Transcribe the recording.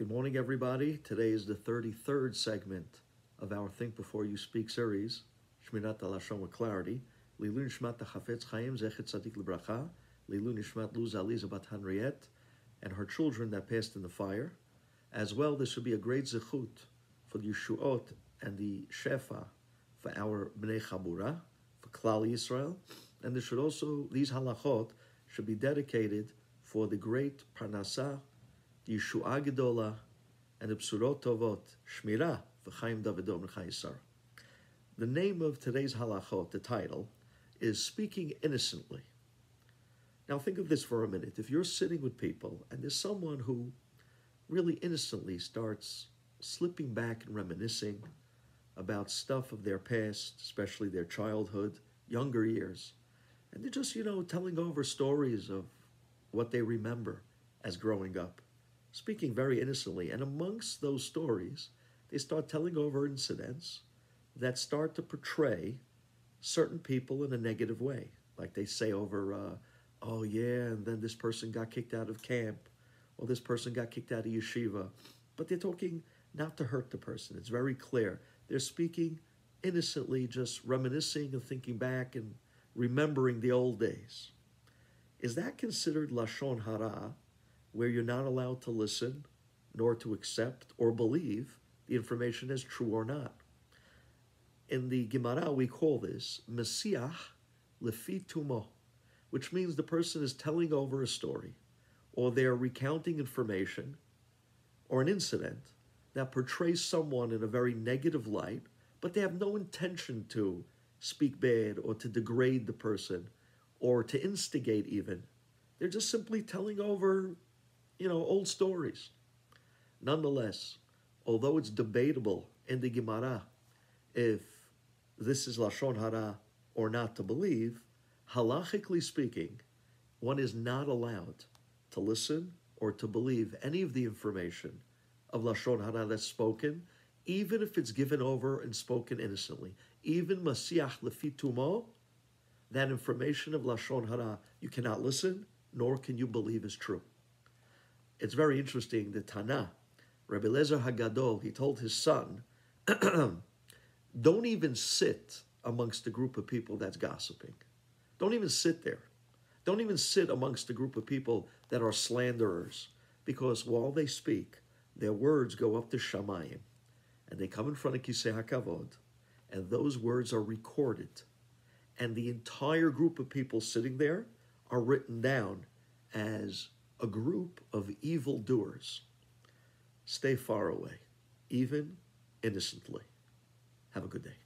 Good morning, everybody. Today is the 33rd segment of our Think Before You Speak series, Shmirat Lashon with Clarity. Lilu Nishmat Chafetz Chaim Zechet Tzadik Lebracha. Lilu Nishmat Luz Aliza Bat Henriette and her children that passed in the fire. As well, this should be a great zechut for the Yeshuot and the Shefa for our Bnei Chabura, for Klal Yisrael. And this should also, these halachot should be dedicated for the great Parnasah, Yeshua Gedola, and the Psurot Tovot, V'chaim Davidom Chayisar. The name of today's halachot, the title, is Speaking Innocently. Now think of this for a minute. If you're sitting with people and there's someone who really innocently starts slipping back and reminiscing about stuff of their past, especially their childhood, younger years, and they're just, you know, telling over stories of what they remember as growing up, speaking very innocently. And amongst those stories, they start telling over incidents that start to portray certain people in a negative way. Like they say over, uh, oh yeah, and then this person got kicked out of camp, or this person got kicked out of yeshiva. But they're talking not to hurt the person. It's very clear. They're speaking innocently, just reminiscing and thinking back and remembering the old days. Is that considered Lashon Hara, where you're not allowed to listen, nor to accept or believe the information as true or not? In the Gemara, we call this Masiach Lefi Tumo, which means the person is telling over a story, or they're recounting information, or an incident that portrays someone in a very negative light, but they have no intention to speak bad or to degrade the person or to instigate even. They're just simply telling over, you know, old stories. Nonetheless, although it's debatable in the Gemara if this is Lashon Hara or not to believe, halachically speaking, one is not allowed to listen or to believe any of the information of Lashon Hara that's spoken, even if it's given over and spoken innocently. Even Masiach Lefitumo, that information of Lashon Hara, you cannot listen, nor can you believe is true. It's very interesting, the Tana, Rabbi Lezer Hagadol, he told his son, don't even sit amongst a group of people that's gossiping. Don't even sit there. Don't even sit amongst a group of people that are slanderers, because while they speak, their words go up to Shamayim, and they come in front of Kisei HaKavod, and those words are recorded. And the entire group of people sitting there are written down as a group of evildoers. Stay far away, even innocently. Have a good day.